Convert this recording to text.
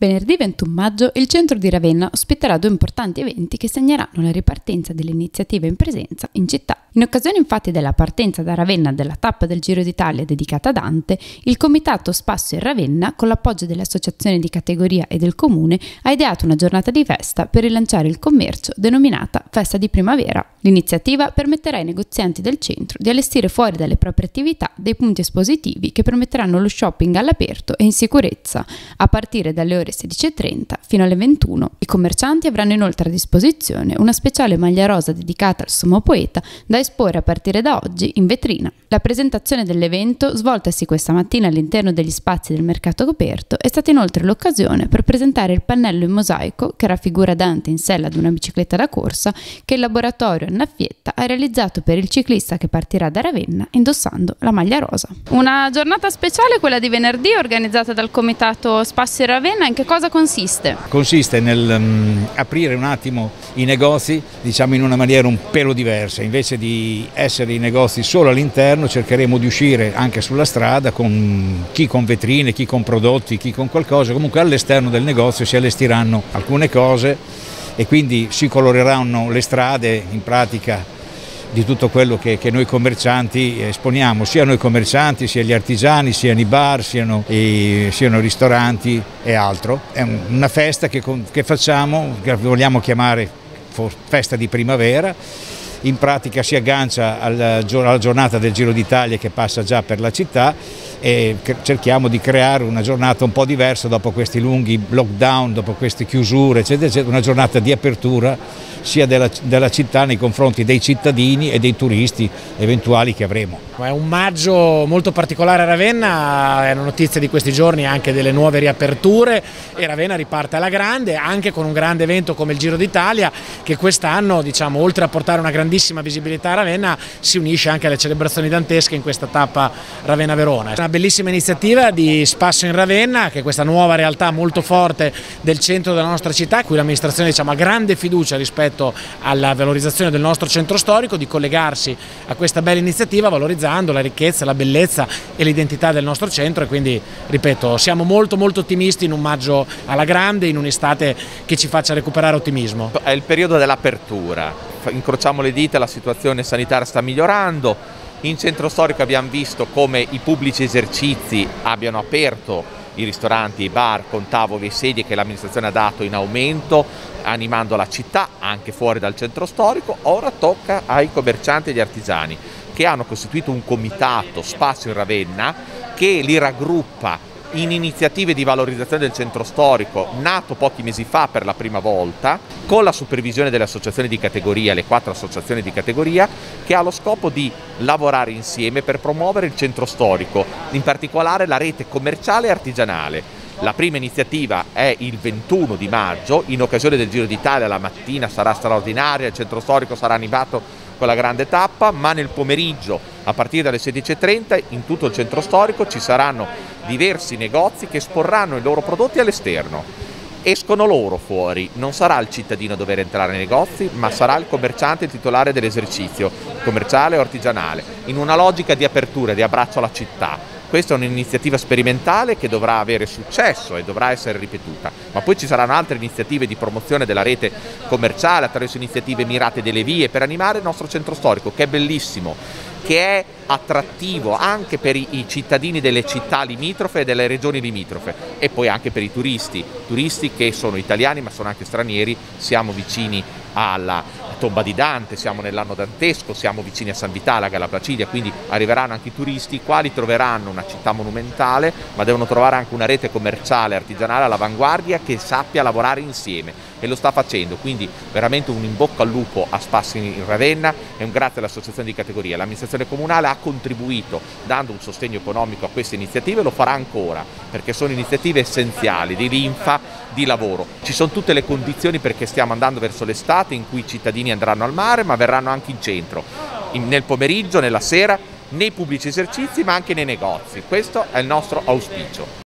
Venerdì 21 maggio il centro di Ravenna ospiterà due importanti eventi che segneranno la ripartenza delle iniziative in presenza in città. In occasione infatti della partenza da Ravenna della tappa del Giro d'Italia dedicata a Dante, il Comitato Spasso in Ravenna, con l'appoggio delle associazioni di categoria e del comune, ha ideato una giornata di festa per rilanciare il commercio denominata Festa di Primavera. L'iniziativa permetterà ai negozianti del centro di allestire fuori dalle proprie attività dei punti espositivi che permetteranno lo shopping all'aperto e in sicurezza a partire dalle ore ore 16.30 fino alle 21. I commercianti avranno inoltre a disposizione una speciale maglia rosa dedicata al sommo poeta da esporre a partire da oggi in vetrina. La presentazione dell'evento, svoltasi questa mattina all'interno degli spazi del mercato coperto, è stata inoltre l'occasione per presentare il pannello in mosaico che raffigura Dante in sella ad una bicicletta da corsa che il laboratorio Annaffietta ha realizzato per il ciclista che partirà da Ravenna indossando la maglia rosa. Una giornata speciale, quella di venerdì, organizzata dal Comitato Spassi Ravenna, in che cosa consiste? Consiste nel um, aprire un attimo i negozi diciamo in una maniera un pelo diversa, invece di essere i negozi solo all'interno cercheremo di uscire anche sulla strada con chi con vetrine, chi con prodotti, chi con qualcosa, comunque all'esterno del negozio si allestiranno alcune cose e quindi si coloreranno le strade in pratica di tutto quello che, che, noi commercianti esponiamo, sia noi commercianti, sia gli artigiani, sia i bar, siano i, siano ristoranti e altro. È una festa che, che facciamo, che vogliamo chiamare festa di primavera, in pratica si aggancia alla giornata del Giro d'Italia che passa già per la città e cerchiamo di creare una giornata un po' diversa dopo questi lunghi lockdown, dopo queste chiusure, eccetera, eccetera, una giornata di apertura sia della, della, città nei confronti dei cittadini e dei turisti eventuali che avremo. È un maggio molto particolare a Ravenna, è una notizia di questi giorni anche delle nuove riaperture e Ravenna riparte alla grande anche con un grande evento come il Giro d'Italia che quest'anno diciamo, oltre a portare una grandissima visibilità a Ravenna si unisce anche alle celebrazioni dantesche in questa tappa Ravenna-Verona. È una bellissima iniziativa di Spasso in Ravenna che è questa nuova realtà molto forte del centro della nostra città, cui l'amministrazione diciamo, ha grande fiducia rispetto alla valorizzazione del nostro centro storico, di collegarsi a questa bella iniziativa valorizzando la ricchezza, la bellezza e l'identità del nostro centro e quindi, ripeto, siamo molto molto ottimisti in un maggio alla grande, in un'estate che ci faccia recuperare ottimismo. È il periodo dell'apertura, incrociamo le dita, la situazione sanitaria sta migliorando, in centro storico abbiamo visto come i pubblici esercizi abbiano aperto i ristoranti, i bar con tavoli e sedie che l'amministrazione ha dato in aumento, animando la città anche fuori dal centro storico, ora tocca ai commercianti e agli artigiani che hanno costituito un comitato Spazio in Ravenna che li raggruppa in iniziative di valorizzazione del centro storico, nato pochi mesi fa per la prima volta, con la supervisione delle associazioni di categoria, le quattro associazioni di categoria, che ha lo scopo di lavorare insieme per promuovere il centro storico, in particolare la rete commerciale e artigianale. La prima iniziativa è il 21 di maggio, in occasione del Giro d'Italia la mattina sarà straordinaria, il centro storico sarà animato con la grande tappa, ma nel pomeriggio a partire dalle 16.30 in tutto il centro storico ci saranno diversi negozi che esporranno i loro prodotti all'esterno. Escono loro fuori, non sarà il cittadino a dover entrare nei negozi, ma sarà il commerciante il titolare dell'esercizio commerciale o artigianale, in una logica di apertura, di abbraccio alla città. Questa è un'iniziativa sperimentale che dovrà avere successo e dovrà essere ripetuta, ma poi ci saranno altre iniziative di promozione della rete commerciale attraverso iniziative mirate delle vie per animare il nostro centro storico che è bellissimo, che è attrattivo anche per i, cittadini delle città limitrofe e delle regioni limitrofe e poi anche per i turisti, turisti che sono italiani ma sono anche stranieri, siamo vicini alla tomba di Dante, siamo nell'anno dantesco, siamo vicini a San Vitale, a Placidia, quindi arriveranno anche i turisti, i quali troveranno una città monumentale, ma devono trovare anche una rete commerciale, artigianale all'avanguardia che sappia lavorare insieme e lo sta facendo, quindi veramente un in bocca al lupo a Spassi in Ravenna. E un grazie all'associazione di categoria. L'amministrazione comunale ha contribuito dando un sostegno economico a queste iniziative lo farà ancora, perché sono iniziative essenziali di linfa, di lavoro. Ci sono tutte le condizioni perché stiamo andando verso l'estate in cui i cittadini andranno al mare ma verranno anche in centro, in, nel pomeriggio, nella sera, nei pubblici esercizi ma anche nei negozi. Questo è il nostro auspicio.